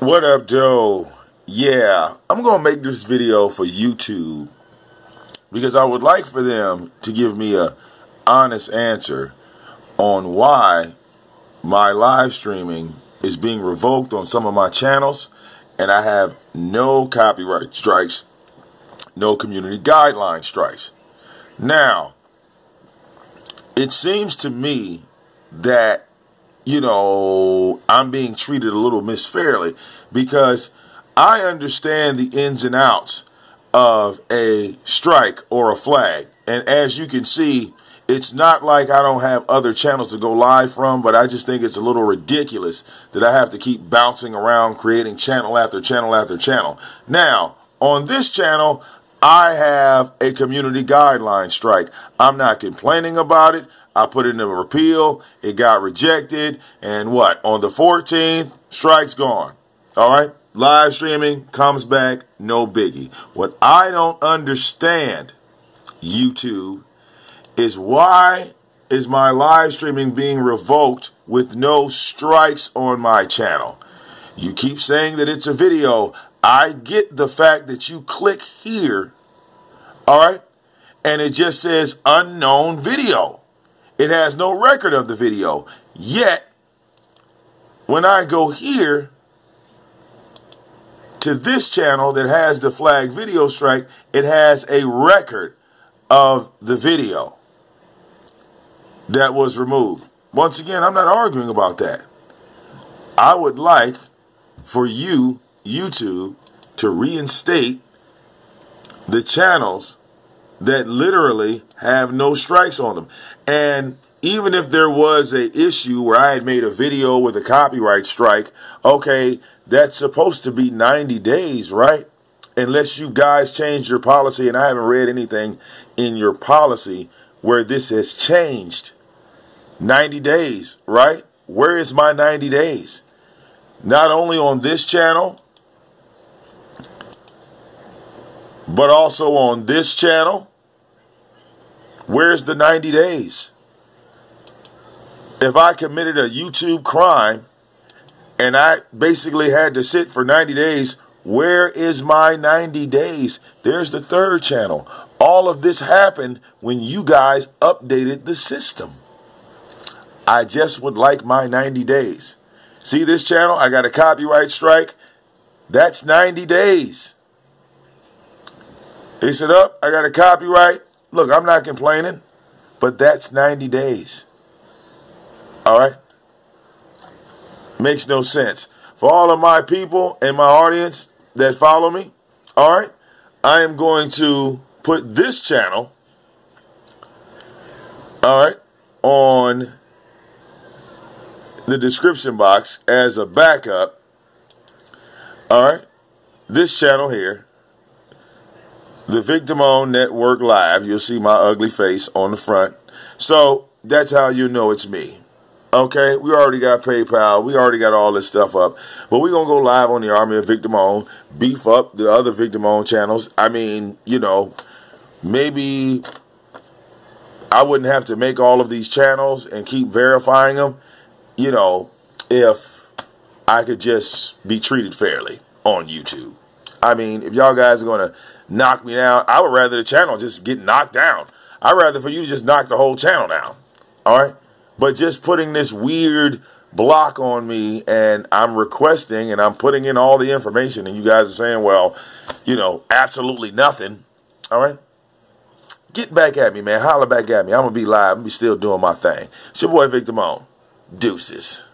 What up, Joe? Yeah, I'm going to make this video for YouTube because I would like for them to give me a honest answer on why my live streaming is being revoked on some of my channels and I have no copyright strikes, no community guideline strikes. Now, it seems to me that you know, I'm being treated a little misfairly because I understand the ins and outs of a strike or a flag. And as you can see, it's not like I don't have other channels to go live from, but I just think it's a little ridiculous that I have to keep bouncing around creating channel after channel after channel. Now, on this channel, I have a community guideline strike. I'm not complaining about it. I put it in a repeal. It got rejected. And what? On the 14th, strike's gone. All right? Live streaming comes back. No biggie. What I don't understand, YouTube, is why is my live streaming being revoked with no strikes on my channel? You keep saying that it's a video. I get the fact that you click here, all right, and it just says unknown video. It has no record of the video. Yet, when I go here to this channel that has the flag video strike, it has a record of the video that was removed. Once again, I'm not arguing about that. I would like for you, YouTube, to reinstate the channels that literally have no strikes on them. And even if there was a issue where I had made a video with a copyright strike, okay, that's supposed to be 90 days, right? Unless you guys change your policy, and I haven't read anything in your policy where this has changed. 90 days, right? Where is my 90 days? Not only on this channel, but also on this channel Where's the 90 days? If I committed a YouTube crime and I basically had to sit for 90 days, where is my 90 days? There's the third channel. All of this happened when you guys updated the system. I just would like my 90 days. See this channel? I got a copyright strike. That's 90 days. Is it up? I got a copyright. Look, I'm not complaining, but that's 90 days. All right? Makes no sense. For all of my people and my audience that follow me, all right, I am going to put this channel, all right, on the description box as a backup. All right, this channel here the VicDamoane Network Live. You'll see my ugly face on the front. So that's how you know it's me. Okay, we already got PayPal. We already got all this stuff up. But we're going to go live on the Army of VicDamoane, beef up the other VicDamoane channels. I mean, you know, maybe I wouldn't have to make all of these channels and keep verifying them, you know, if I could just be treated fairly on YouTube. I mean, if y'all guys are going to knock me down. I would rather the channel just get knocked down. I'd rather for you to just knock the whole channel down. All right? But just putting this weird block on me and I'm requesting and I'm putting in all the information and you guys are saying, well, you know, absolutely nothing. All right? Get back at me, man. Holler back at me. I'm going to be live. I'm going to be still doing my thing. It's your boy VicDamoane. Deuces.